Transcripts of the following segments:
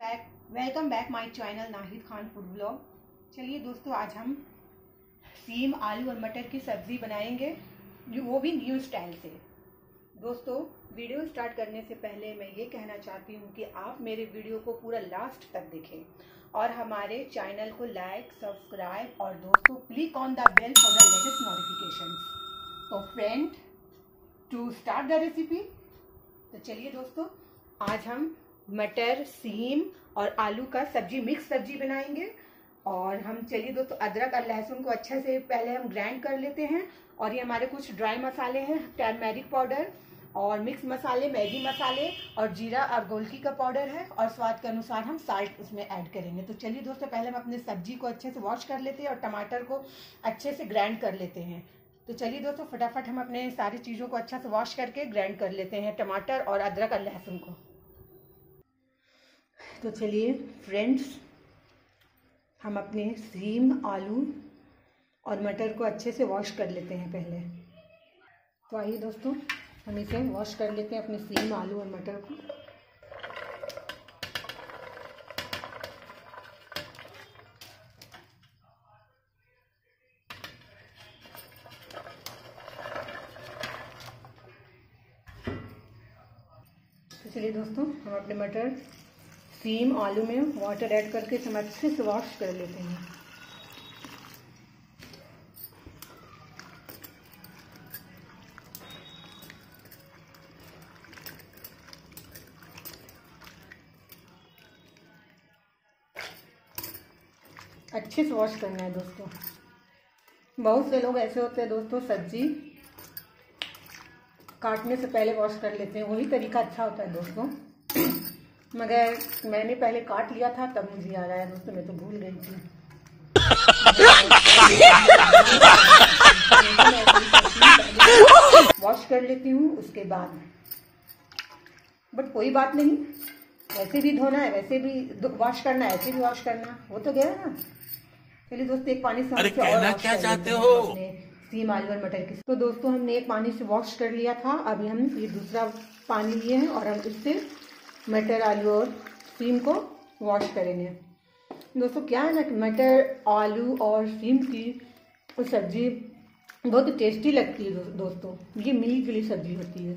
Back welcome back my channel Nahid Khan food blog चलिए दोस्तों, आज हम सीम आलू और मटर की सब्ज़ी बनाएँगे वो भी न्यू स्टाइल से। दोस्तों वीडियो स्टार्ट करने से पहले मैं ये कहना चाहती हूँ कि आप मेरे वीडियो को पूरा लास्ट तक देखें। और हमारे चैनल को लाइक सब्सक्राइब और दोस्तों click on the bell for the latest notification तो friend to start the recipe तो चलिए दोस्तों, आज हम मटर, सीम और आलू का सब्ज़ी मिक्स सब्ज़ी बनाएँगे। और हम चलिए दोस्तों, अदरक और लहसुन को अच्छे से पहले हम ग्राइंड कर लेते हैं। और ये हमारे कुछ ड्राई मसाले हैं टर्मेरिक पाउडर और मिक्स मसाले, मैगी मसाले और जीरा और गोलकी का पाउडर है। और स्वाद के अनुसार हम साल्ट उसमें ऐड करेंगे। तो चलिए दोस्तों, पहले हम अपने सब्ज़ी को अच्छे से वॉश कर लेते हैं और टमाटर को अच्छे से ग्राइंड कर लेते हैं। तो चलिए दोस्तों, फटाफट हम अपने सारी चीज़ों को अच्छा से वॉश करके ग्राइंड कर लेते हैं, टमाटर और अदरक और लहसुन को। तो चलिए फ्रेंड्स हम अपने सीम आलू और मटर को अच्छे से वॉश कर लेते हैं पहले। तो आइए दोस्तों, हम इसे वॉश कर लेते हैं अपने सीम आलू और मटर को। तो चलिए दोस्तों, हम अपने मटर सीम आलू में वाटर ऐड करके हम अच्छे से वॉश कर लेते हैं। अच्छे से वॉश करना है दोस्तों। बहुत से लोग ऐसे होते हैं दोस्तों, सब्ज़ी काटने से पहले वॉश कर लेते हैं। वही तरीका अच्छा होता है दोस्तों। मगर मैंने पहले काट लिया था तब मुझे याद आया दोस्तों मैं तो भूल गई थी। वॉश कर लेती हूँ उसके बाद। बट कोई बात नहीं वैसे भी धोना है वैसे भी वॉश करना है ऐसे भी वॉश करना वो तो गया ना। चलिए दोस्तों एक पानी से अरे कहना क्या चाहते हो सीम आलू और मटर की। तो दोस्तों हमने एक पानी से वॉश कर लिया था अभी हम ये दूसरा पानी लिए हैं और हम इससे मटर, आलू और सीम को वॉश करेंगे। दोस्तों, क्या है ना कि मटर, आलू और सीम की सब्ज़ी बहुत टेस्टी लगती है दोस्तों। ये मिली जुली सब्ज़ी होती है,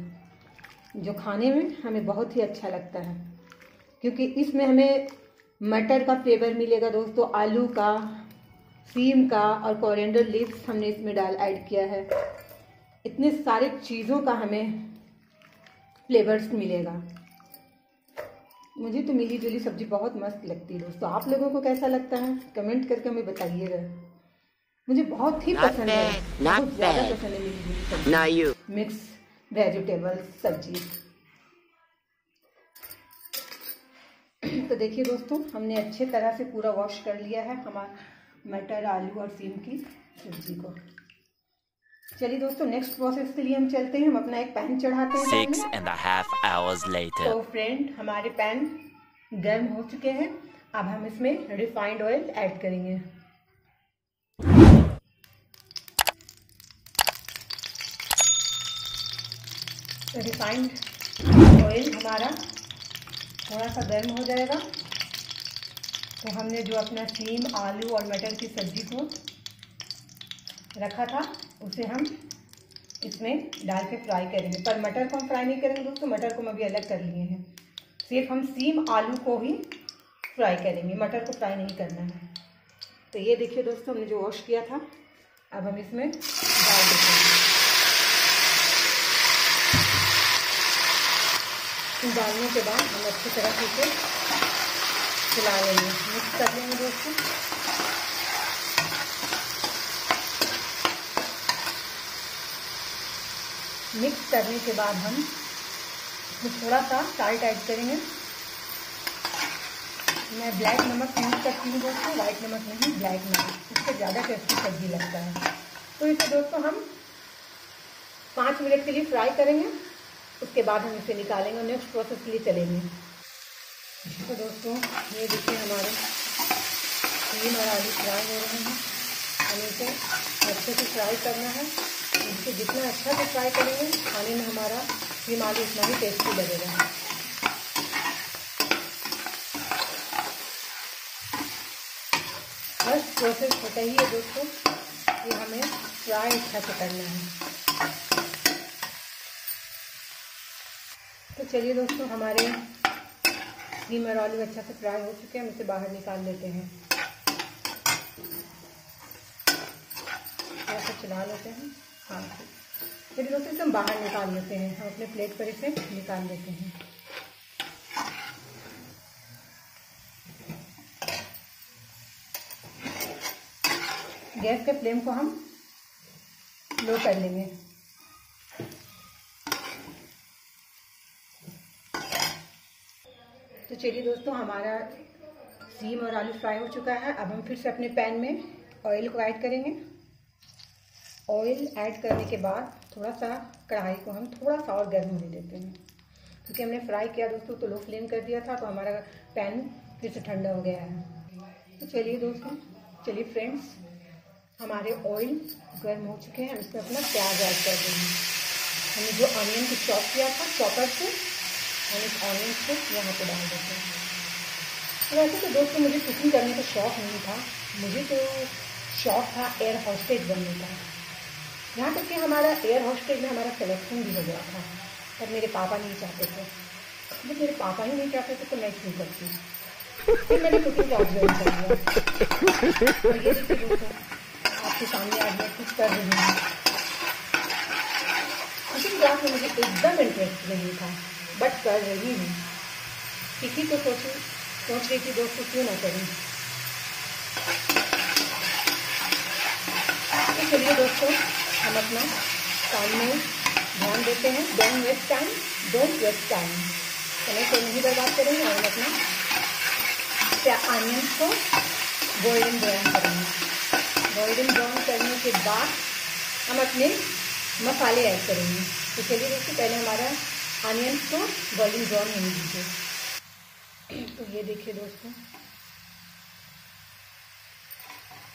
जो खाने में हमें बहुत ही अच्छा लगता है। क्योंकि इसमें हमें मटर का फ्लेवर मिलेगा दोस्तों, आलू का सीम का और कोरिएंडर लीव्स हमने इसमें डाल ऐड किया है। इतने सारे चीज़ों का हमें फ्लेवर्स मिलेगा। मुझे तो मिली जुली सब्ज़ी बहुत मस्त लगती है दोस्तों। आप लोगों को कैसा लगता है? कमेंट करके हमें बताइएगा। मुझे बहुत ही पसंद है। बहुत ज़्यादा पसंद है मिली जुली सब्ज़ी। मिक्स वेजिटेबल सब्ज़ी। तो देखिए दोस्तों हमने अच्छे तरह से पूरा वॉश कर लिया है हमारा मटर आलू और सीम की सब्ज़ी को। चलिए दोस्तों नेक्स्ट प्रोसेस के लिए हम चलते हैं। हम अपना एक पैन चढ़ाते हैं and a half hours later. तो फ्रेंड हमारे पैन गर्म हो चुके हैं। अब हम इसमें रिफाइंड ऑयल ऐड करेंगे। रिफाइंड ऑयल हमारा थोड़ा सा गर्म हो जाएगा। तो हमने जो अपना सीम आलू और मटर की सब्ज़ी को रखा था, उसे हम इसमें डाल के फ्राई करेंगे। पर मटर को हम फ्राई नहीं करेंगे दोस्तों, मटर को हम अभी अलग कर लिए हैं। सिर्फ़ हम सीम आलू को ही फ्राई करेंगे, मटर को फ्राई नहीं करना है। तो ये देखिए दोस्तों, हमने जो वॉश किया था, अब हम इसमें डाल देते हैं। डालने के बाद हम अच्छी तरह से खिला लेंगे। मिक्स कर लेंगे दोस्तों। मिक्स करने के बाद हम इसमें थोड़ा सा साल्ट ऐड करेंगे। मैं ब्लैक नमक यूज़ करती हूँ दोस्तों वाइट नमक नहीं ब्लैक नमक। इससे ज़्यादा टेस्टी सब्ज़ी लगता है। तो इसे दोस्तों हम पाँच मिनट के लिए फ्राई करेंगे। उसके बाद हम इसे निकालेंगे और नेक्स्ट प्रोसेस के लिए चलेंगे। तो दोस्तों, ये देखिए हमारे तीन और आलू फ्राई हो रहे हैं। हमें इसे अच्छे से फ्राई करना है। इसे जितना अच्छा से फ्राई करेंगे, खाने में हमारा ये उतना ही टेस्टी लगेगा। फ़र्स्ट प्रोसेस होता ही है दोस्तों ये हमें फ्राई अच्छा से करना है। तो चलिए दोस्तों, हमारे घी और आलू अच्छा से फ्राई हो चुके हैं, हम इसे बाहर निकाल लेते हैं। ऐसा चला लेते हैं। हाँ। चलिए दोस्तों इसे हम बाहर निकाल लेते हैं। हम अपने प्लेट पर इसे निकाल लेते हैं। गैस के फ्लेम को हम लो कर लेंगे। तो चलिए दोस्तों, हमारा सीम और आलू फ्राई हो चुका है। अब हम फिर से अपने पैन में ऑयल को ऐड करेंगे। ऑयल ऐड करने के बाद थोड़ा सा कढ़ाई को हम थोड़ा सा और गर्म होने देते हैं। क्योंकि हमने फ्राई किया दोस्तों तो लो फ्लेम कर दिया था तो हमारा पैन फिर से ठंडा हो गया है। तो चलिए दोस्तों, चलिए फ्रेंड्स हमारे ऑयल गर्म हो चुके हैं, हम इसमें अपना प्याज ऐड कर देंगे हमने जो ऑनियन को चॉप किया था चॉपर से, हम इस ऑनियन को यहाँ पर डाल देते हैं। तो वैसे तो दोस्तों मुझे कुकिंग करने का शौक नहीं था, मुझे तो शौक था एयर हॉस्टेज बनने का। यहाँ तक कि हमारा एयर हॉस्टेज में हमारा सिलेक्शन भी हो गया था। पर मेरे पापा नहीं चाहते थे। जब मेरे पापा ही नहीं चाहते थे तो मैं क्यों करती? फिर मैंने कुकिंग का ऑब्ज़र्व कर लिया। आपके सामने आज मैं कुछ कर रही हूँ। कुकिंग क्लास में मुझे एकदम इंटरेस्ट नहीं था बट कर रही हूँ। किसी को सोचू, सोच रही थी, दोस्तों, क्यों ना करूँ? तो चलिए दोस्तों हम अपना काम में ध्यान देते हैं। Don't waste time don't waste time समय को नहीं बर्बाद करेंगे और अपना आनियन को गोल्डन ब्राउन करेंगे। गोल्डन ब्राउन करने के बाद हम अपने मसाले ऐड करेंगे। तो चलिए देखिए पहले हमारा आनियन को गोल्डन ब्राउन होने दीजिए। तो ये देखिए दोस्तों,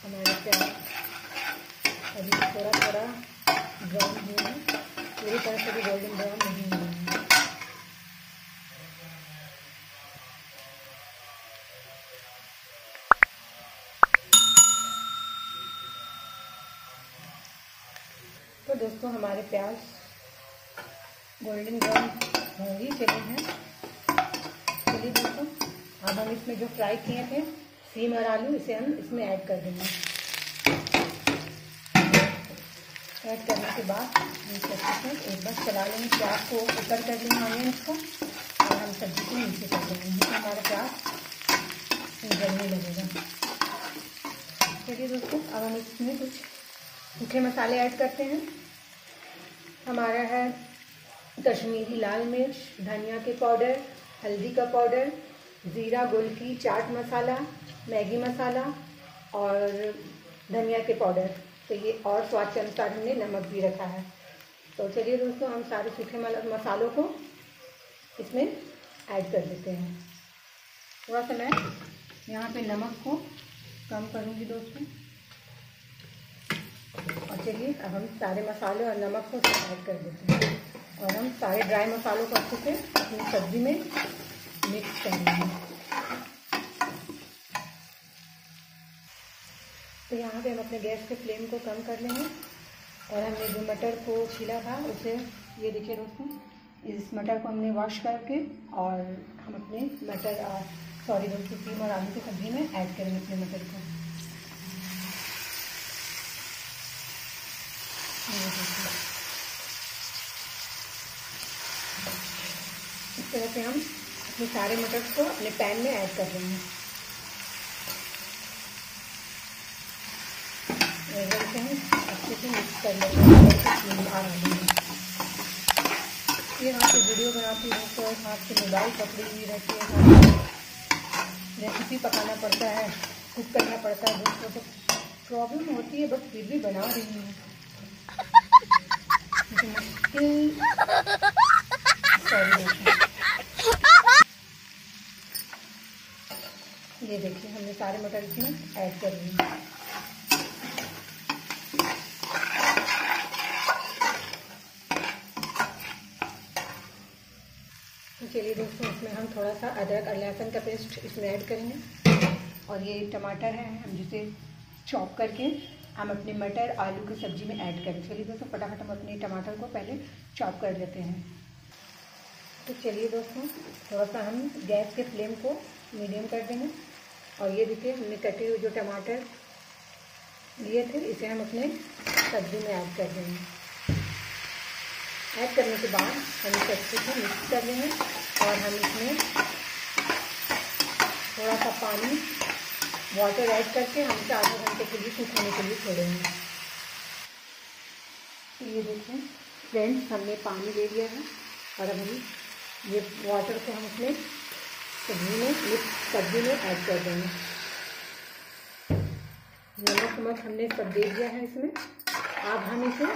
हमारा प्याज अभी थोड़ा थोड़ा ब्राउन हुआ है, पूरी तरह से भी गोल्डन ब्राउन नहीं हुआ है। तो दोस्तों, हमारे प्याज गोल्डन ब्राउन हो ही चले हैं। चलिए दोस्तों, अब हम इसमें जो फ्राई किए थे, सीम और आलू, इसे हम इसमें ऐड कर देंगे। ऐड करने के बाद नीचे से एक बार चला लेंगे। प्याज को ऊपर कर देंगे ऑनियंस को और हम सब्ज़ी को नीचे कर देंगे। हमारा प्याज जलने लगेगा। चलिए दोस्तों, अब हम इसमें कुछ सूखे मसाले ऐड करते हैं। हमारा है कश्मीरी लाल मिर्च, धनिया के पाउडर, हल्दी का पाउडर, ज़ीरा, गुलकी, चाट मसाला, मैगी मसाला और धनिया के पाउडर। तो ये और स्वाद के अनुसार हमने नमक भी रखा है। तो चलिए दोस्तों, हम सारे सूखे मसालों को इसमें ऐड कर देते हैं। थोड़ा सा मैं यहाँ पे नमक को कम करूँगी दोस्तों। और चलिए, अब हम सारे मसाले और नमक को ऐड कर देते हैं। और हम सारे ड्राई मसालों को अच्छे से अपनी सब्ज़ी में मिक्स करेंगे तो यहाँ पे हम अपने गैस के फ्लेम को कम कर लेंगे और हमने जो मटर को छीला था, उसे ये देखिए दोस्तों, इस मटर को हमने वॉश करके और हम अपने मटर सॉरी दोस्तों क्रीम और आलू की सब्ज़ी में ऐड करेंगे अपने मटर को। इस तरह से हम अपने सारे मटर को अपने पैन में ऐड कर देंगे लेते हैं अच्छे मिक्स कर है ये वहाँ पे वीडियो बनाती हूँ तो हाथ से मोबाइल पकड़ी हुई रहती है रेसिपी पकाना पड़ता है कुक करना पड़ता है दोस्तों तो प्रॉब्लम होती है बट फिर भी बना रही हूँ। ये देखिए, हमने सारे मटर इसमें ऐड कर दिए चलिए दोस्तों, इसमें हम थोड़ा सा अदरक और लहसुन का पेस्ट इसमें ऐड करेंगे। और ये टमाटर है, हम जिसे चॉप करके हम अपने मटर, आलू की सब्ज़ी में ऐड करें। चलिए दोस्तों, फटाफट हम अपने टमाटर को पहले चॉप कर लेते हैं। तो चलिए दोस्तों थोड़ा सा हम गैस के फ्लेम को मीडियम कर देंगे। और ये देखिए, हमने कटे हुए जो टमाटर लिए थे, इसे हम अपने सब्ज़ी में ऐड कर देंगे। ऐड करने के बाद हम इसे अच्छे से मिक्स कर लेंगे। और हम इसमें थोड़ा सा पानी वाटर ऐड करके हम इसे आधे घंटे के लिए होने के लिए छोड़ेंगे। ये देखिए फ्रेंड्स हमने पानी ले लिया है और अभी ये वाटर को हम उसमें सब्ज़ी में मिक्स सब्ज़ी में ऐड कर देंगे। नमक नमक हमने सब दे दिया है इसमें। अब हम इसे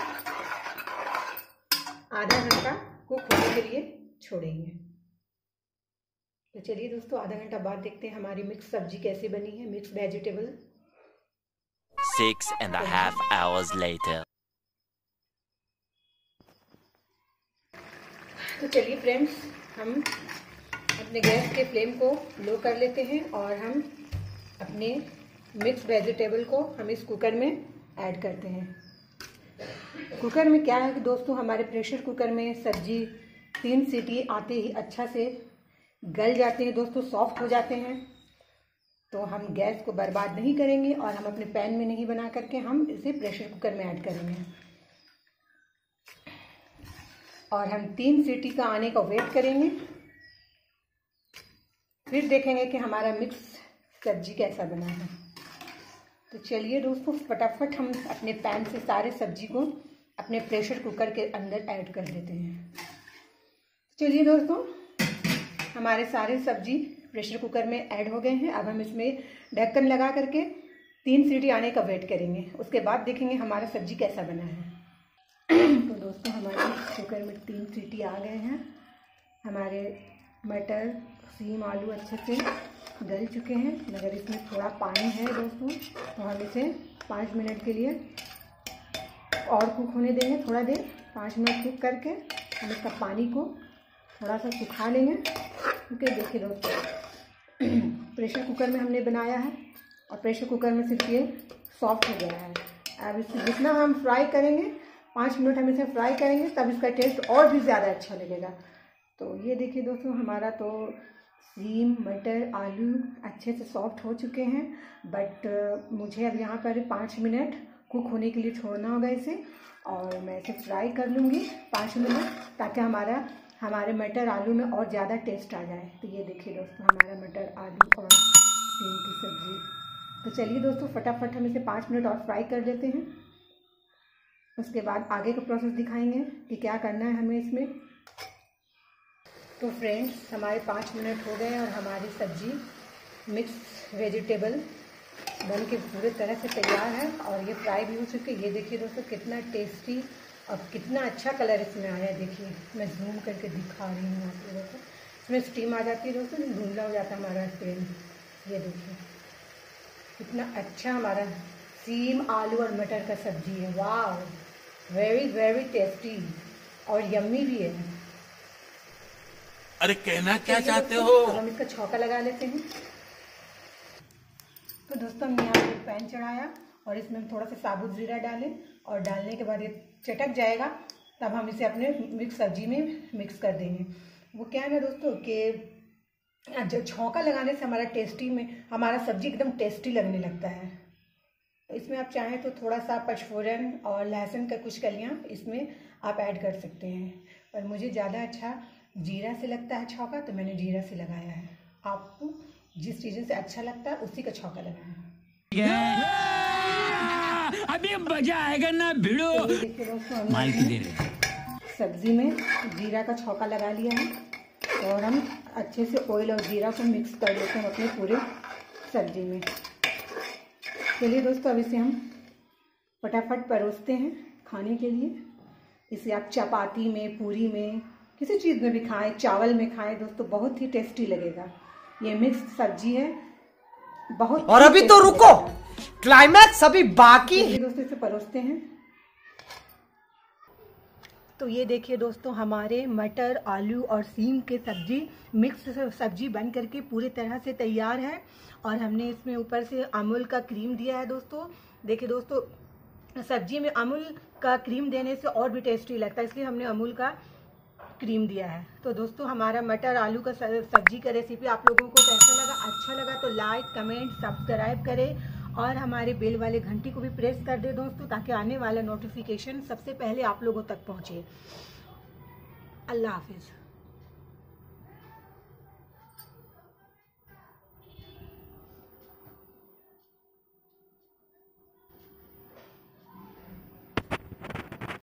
आधा घंटा कुक होने के लिए छोड़ेंगे। तो चलिए दोस्तों आधा घंटा बाद देखते हैं हमारी मिक्स सब्ज़ी कैसे बनी है mix vegetable and a half hours later. तो चलिए फ्रेंड्स हम अपने गैस के फ्लेम को लो कर लेते हैं और हम अपने मिक्स वेजिटेबल को हम इस कुकर में ऐड करते हैं। कुकर में क्या है कि दोस्तों हमारे प्रेशर कुकर में सब्ज़ी तीन सीटी आते ही अच्छा से गल जाते हैं, दोस्तों सॉफ्ट हो जाते हैं। तो हम गैस को बर्बाद नहीं करेंगे और हम अपने पैन में नहीं बना करके हम इसे प्रेशर कुकर में ऐड करेंगे। और हम तीन सीटी का आने का वेट करेंगे। फिर देखेंगे कि हमारा मिक्स सब्ज़ी कैसा बना है। तो चलिए दोस्तों, फटाफट हम अपने पैन से सारे सब्ज़ी को अपने प्रेशर कुकर के अंदर ऐड कर देते हैं। चलिए दोस्तों हमारे सारे सब्ज़ी प्रेशर कुकर में ऐड हो गए हैं। अब हम इसमें ढक्कन लगा करके तीन सीटी आने का वेट करेंगे। उसके बाद देखेंगे हमारा सब्ज़ी कैसा बना है। तो दोस्तों, हमारे कुकर में तीन सीटी आ गए हैं। हमारे मटर, सीम, आलू अच्छे से गल चुके हैं। मगर इसमें थोड़ा पानी है दोस्तों तो हम इसे पाँच मिनट के लिए और कुक होने देंगे थोड़ा देर। पाँच मिनट कुक करके हम इसका पानी को थोड़ा सा सुखा लेंगे, क्योंकि देखिए दोस्तों, प्रेशर कुकर में हमने बनाया है और प्रेशर कुकर में सिर्फ़ ये सॉफ्ट हो गया है। अब इसे जितना हम फ्राई करेंगे, पाँच मिनट हम इसे फ्राई करेंगे, तब इसका टेस्ट और भी ज़्यादा अच्छा लगेगा। तो ये देखिए दोस्तों, हमारा तो सीम, मटर, आलू अच्छे से सॉफ्ट हो चुके हैं, बट मुझे अब यहाँ पर पाँच मिनट कुक होने के लिए छोड़ना होगा इसे, और मैं इसे फ्राई कर लूँगी पाँच मिनट, ताकि हमारा हमारे मटर आलू में और ज़्यादा टेस्ट आ जाए। तो ये देखिए दोस्तों, हमारा मटर आलू और सीम की सब्ज़ी। तो चलिए दोस्तों, फटाफट हम इसे पाँच मिनट और फ्राई कर लेते हैं। उसके बाद आगे का प्रोसेस दिखाएँगे कि क्या करना है हमें इसमें। तो फ्रेंड्स हमारे पाँच मिनट हो गए और हमारी सब्ज़ी मिक्स वेजिटेबल बन के पूरे तरह से तैयार है और ये फ्राई भी हो चुकी है। ये देखिए दोस्तों, कितना टेस्टी और कितना अच्छा कलर इसमें आया देखिए। मैं जूम करके दिखा रही हूँ आप लोगों को। इसमें स्टीम आ जाती है दोस्तों धुंधला हो जाता है हमारा तेल ये देखिए। कितना अच्छा हमारा सीम आलू और मटर का सब्ज़ी है। वाह वेरी वेरी टेस्टी और यम्मी भी है। अरे कहना क्या चाहते हो? अब हम इसका छौका लगा लेते हैं। तो दोस्तों हमने यहाँ पे पैन चढ़ाया और इसमें हम थोड़ा सा साबुत जीरा डालें और डालने के बाद ये चटक जाएगा, तब हम इसे अपने मिक्स सब्ज़ी में मिक्स कर देंगे। वो क्या है ना दोस्तों, कि जो छौंका लगाने से हमारा टेस्टी में, हमारा सब्ज़ी एकदम टेस्टी लगने लगता है। इसमें आप चाहें तो थोड़ा सा पचफोरन और लहसुन का कुछ कलियाँ इसमें आप ऐड कर सकते हैं। पर मुझे ज़्यादा अच्छा जीरा से लगता है छौका तो मैंने जीरा से लगाया है। आपको जिस चीज़ से अच्छा लगता है, उसी का छौका लगाया है। अभी मज़ा आएगा ना भिड़ो। देखिए दोस्तों माल की दे रहे सब्ज़ी में जीरा का छौका लगा लिया है और हम अच्छे से ऑयल और जीरा को मिक्स कर लेते हैं अपने पूरे सब्ज़ी में। चलिए दोस्तों अब इसे हम फटाफट परोसते हैं खाने के लिए। इसे आप चपाती में पूरी में किसी चीज़ में भी खाएँ चावल में खाएँ दोस्तों बहुत ही टेस्टी लगेगा। ये मिक्स सब्ज़ी है बहुत और अभी तो रुको! लगेगा। क्लाइमैक्स अभी बाकी है दोस्तों इसे परोसते हैं। तो ये देखिए दोस्तों हमारे मटर आलू और सीम के सब्ज़ी मिक्स सब्ज़ी बन करके पूरी तरह से तैयार है। और हमने इसमें ऊपर से अमूल का क्रीम दिया है दोस्तों। देखिए दोस्तों सब्ज़ी में अमूल का क्रीम देने से और भी टेस्टी लगता है इसलिए हमने अमूल का क्रीम दिया है। तो दोस्तों हमारा मटर आलू का सब्ज़ी का रेसिपी आप लोगों को कैसा लगा अच्छा लगा तो लाइक कमेंट सब्सक्राइब करें। और हमारे बेल वाले घंटी को भी प्रेस कर दे दोस्तों, ताकि आने वाला नोटिफिकेशन सबसे पहले आप लोगों तक पहुँचे। अल्लाह हाफिज़।